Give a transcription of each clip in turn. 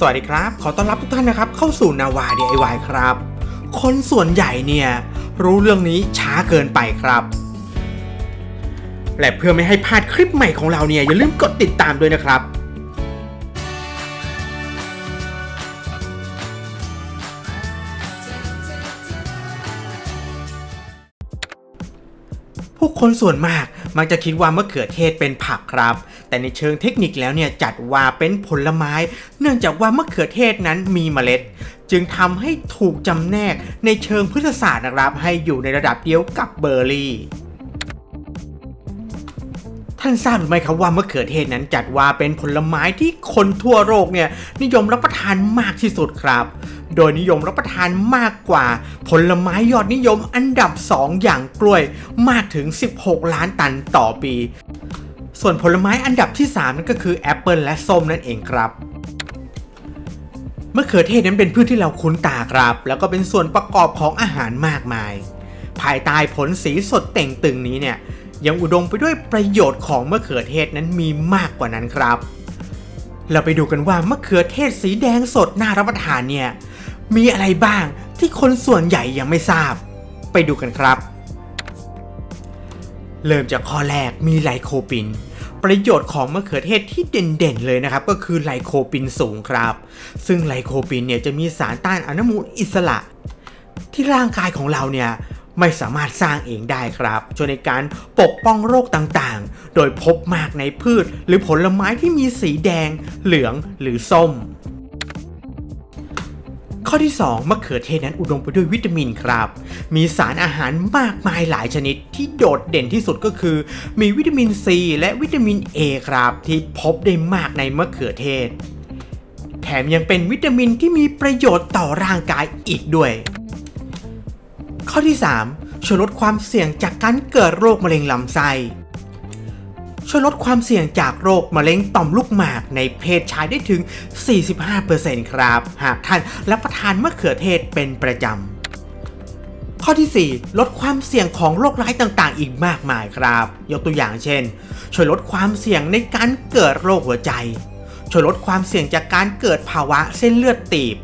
สวัสดีครับ ขอต้อนรับทุกท่านนะครับ เข้าสู่นาวา DIY ครับ คนส่วนใหญ่เนี่ย รู้เรื่องนี้ช้าเกินไปครับ และเพื่อไม่ให้พลาดคลิปใหม่ของเราเนี่ย อย่าลืมกดติดตามด้วยนะครับ ผู้คนส่วนมากมักจะคิดว่ามะเขือเทศเป็นผักครับ แต่ในเชิงเทคนิคแล้วเนี่ยจัดว่าเป็นผลไม้ เนื่องจากว่ามะเขือเทศนั้นมีเมล็ด จึงทำให้ถูกจำแนกในเชิงพฤกษศาสตร์นะครับ ให้อยู่ในระดับเดียวกับเบอร์รี่ ท่านทราบหรือไม่ครับว่ามะเขือเทศนั้นจัดว่าเป็นผลไม้ที่คนทั่วโลกเนี่ยนิยมรับประทานมากที่สุดครับ โดยนิยมรับประทานมากกว่า ผลไม้ยอดนิยมอันดับ 2 อย่างกล้วยมากถึง 16 ล้านตันต่อปี ส่วนผลไม้อันดับที่ 3 นั่นก็คือแอปเปิลและส้มนั่นเองครับมะเขือเทศนั้นเป็นพืชที่เราคุ้นตาครับ แล้วก็เป็นส่วนประกอบของอาหารมากมาย ภายใต้ผลสีสดเต่งตึงนี้เนี่ย ยังอุดมไปด้วยประโยชน์ของมะเขือเทศนั้นมีมากกว่านั้นครับ เราไปดูกันว่ามะเขือเทศสีแดงสดน่ารับประทานเนี่ยมีอะไรบ้างที่คนส่วนใหญ่ยังไม่ทราบ ไปดูกันครับ เริ่มจากข้อแรกมีไลโคปิน ประโยชน์ของมะเขือเทศที่เด่นๆเลยนะครับ ก็คือไลโคปินสูงครับ ซึ่งไลโคปินเนี่ยจะมีสารต้านอนุมูลอิสระ ที่ร่างกายของเราเนี่ย ไม่สามารถสร้างเองได้ครับ ช่วยในการปกป้องโรคต่างๆ โดยพบมากในพืช หรือผลไม้ที่มีสีแดง เหลืองหรือส้ม ข้อที่ 2 มะเขือเทศนั้นอุดมไปด้วยวิตามินครับ มีสารอาหารมากมายหลายชนิดที่โดดเด่นที่สุดก็คือ มีวิตามินซีและวิตามิน A ครับ ที่พบได้มากในมะเขือเทศ แถมยังเป็นวิตามินที่มีประโยชน์ต่อร่างกายอีกด้วย ข้อที่ 3 ช่วยลดความเสี่ยงจากการเกิดโรคมะเร็งลำไส้ช่วยลดความเสี่ยงจากโรคมะเร็งต่อมลูกหมากในเพศชายได้ถึง 45%ครับ หากท่านรับประทานมะเขือเทศเป็นประจำ ข้อที่ 4 ลดความเสี่ยงของโรคร้ายต่างๆ อีกมากมายครับ ยกตัวอย่างเช่น ช่วยลดความเสี่ยงในการเกิดโรคหัวใจ ช่วยลดความเสี่ยงจากการเกิดภาวะเส้นเลือดตีบ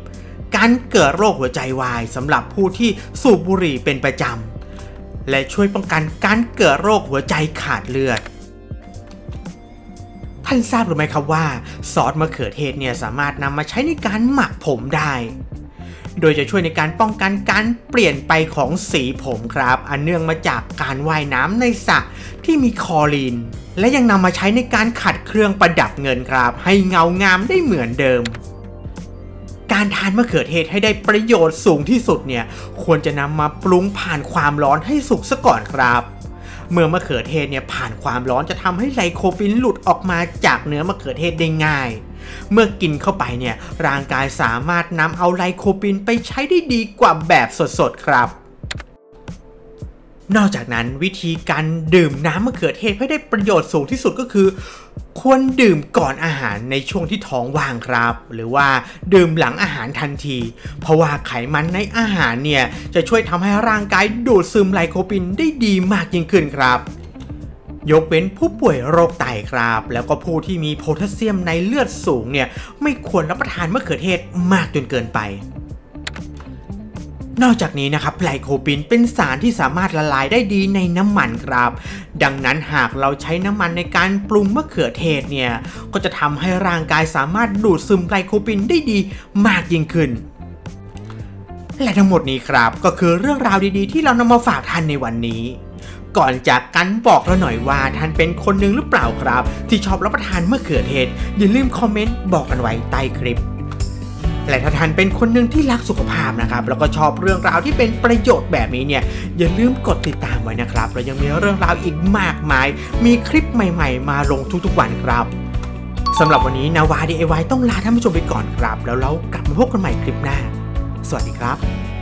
การเกิดโรคหัวใจวายสำหรับผู้ที่สูบบุหรี่เป็นประจำ และช่วยป้องกันการเกิดโรคหัวใจขาดเลือด ท่านทราบหรือไม่ครับว่า ซอสมะเขือเทศเนี่ยสามารถนำมาใช้ในการหมักผมได้ โดยจะช่วยในการป้องกันการเปลี่ยนไปของสีผมครับ อันเนื่องมาจากการว่ายน้ำในสระที่มีคอรีน และยังนำมาใช้ในการขัดเครื่องประดับเงินครับ ให้เงางามได้เหมือนเดิม การทานมะเขือเทศให้ได้ประโยชน์สูงที่สุดเนี่ย ควรจะนำมาปรุงผ่านความร้อนให้สุกซะก่อนครับ เมื่อมะเขือเทศเนี่ยผ่านความร้อนจะทำให้ไลโคปินหลุดออกมาจากเนื้อมะเขือเทศได้ง่าย เมื่อกินเข้าไปเนี่ยร่างกายสามารถนำเอาไลโคปินไปใช้ได้ดีกว่าแบบสดๆครับนอกจากนั้นวิธีการดื่มน้ำมะเขือเทศให้ได้ประโยชน์สูงที่สุดก็คือ ควรดื่มก่อนอาหารในช่วงที่ท้องว่างครับ หรือว่าดื่มหลังอาหารทันที เพราะว่าไขมันในอาหารเนี่ยจะช่วยทำให้ร่างกายดูดซึมไลโคปินได้ดีมากยิ่งขึ้นครับยกเว้นผู้ป่วยโรคไตครับ แล้วก็ผู้ที่มีโพแทสเซียมในเลือดสูงเนี่ยไม่ควรรับประทานมะเขือเทศมากจนเกินไป นอกจากนี้นะครับไลโคปินเป็นสารที่สามารถละลายได้ดีในน้ำมันครับ ดังนั้นหากเราใช้น้ำมันในการปรุงมะเขือเทศเนี่ย ก็จะทำให้ร่างกายสามารถดูดซึมไลโคปินได้ดีมากยิ่งขึ้น และทั้งหมดนี้ครับก็คือเรื่องราวดีๆ ที่เรานำมาฝากท่านในวันนี้ ก่อนจากกันบอกเราหน่อยว่าท่านเป็นคนหนึ่งหรือเปล่าครับ ที่ชอบรับประทานมะเขือเทศอย่าลืมคอมเมนต์บอกกันไว้ใต้คลิป และถ้าท่านเป็นคนหนึ่งที่รักสุขภาพนะครับแล้วก็ชอบเรื่องราวที่เป็นประโยชน์แบบนี้เนี่ยอย่าลืมกดติดตามไว้นะครับเรายังมีเรื่องราวอีกมากมาย มีคลิปใหม่ ๆ มาลงทุกๆวันครับสำหรับวันนี้นาวา DIY ต้องลาท่านผู้ชมไปก่อนครับ แล้วเรากลับมาพบกันใหม่คลิปหน้า สวัสดีครับ